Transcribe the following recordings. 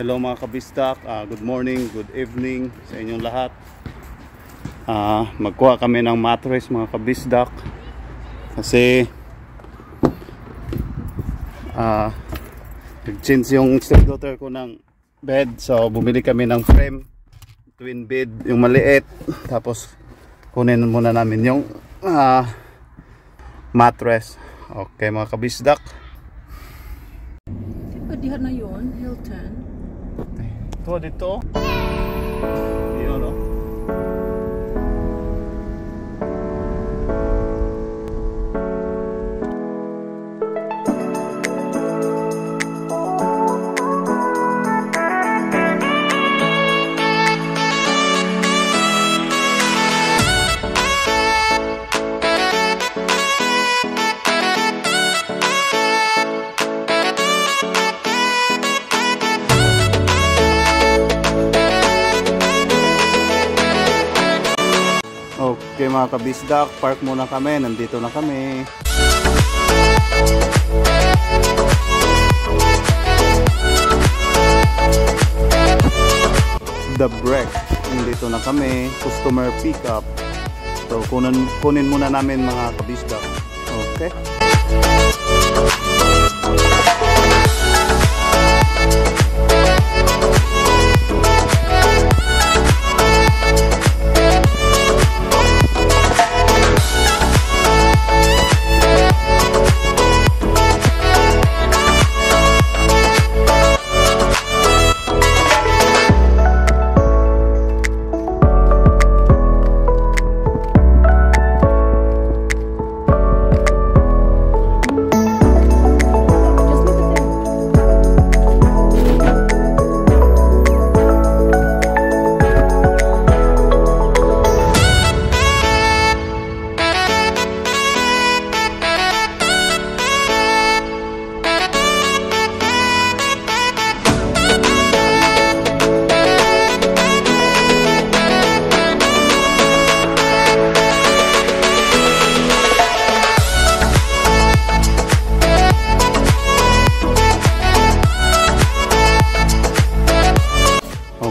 Hello mga kabistak, Ah, good morning, good evening sa inyong lahat. Ah, magkuha kami ng mattress mga kabisdak kasi ah nag-change yung stepdaughter ko ng bed. So bumili kami ng frame twin bed yung maliit. Tapos kunin muna namin yung ah, mattress. Okay mga kabisdak dihan na yun, Hilton? todo de todo. Yo no. Okay mga kabisdak, park muna kami. Nandito na kami. The break. Nandito na kami. Customer pickup. So kunin, kunin muna namin mga kabisdak. Okay.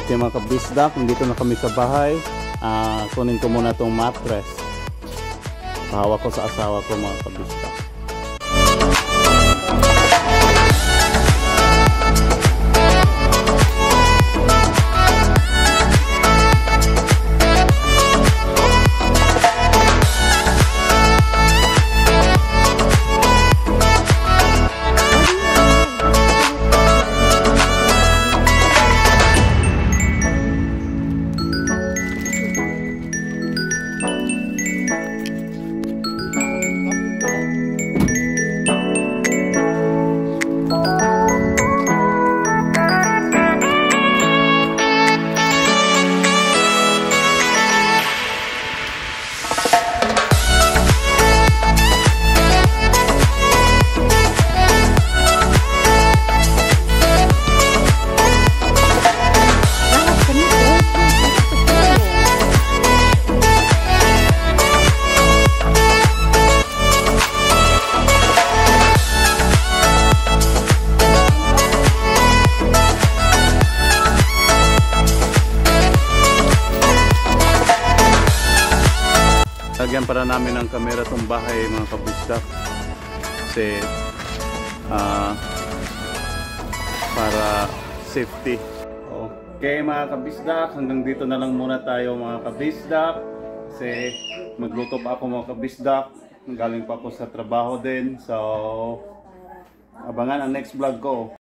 Okay mga kabisdak, nandito na kami sa bahay. Ah, kunin ko muna tong mattress. Hawak ko sa asawa ko mga kabisdak. Lagyan para namin ng kamera tong bahay mga kabisdak. Kasi ah, para safety. Okay mga kabisdak, hanggang dito na lang muna tayo mga kabisdak. Kasi magluto pa ako mga kabisdak. Galing pa ako sa trabaho din. So, abangan ang next vlog ko.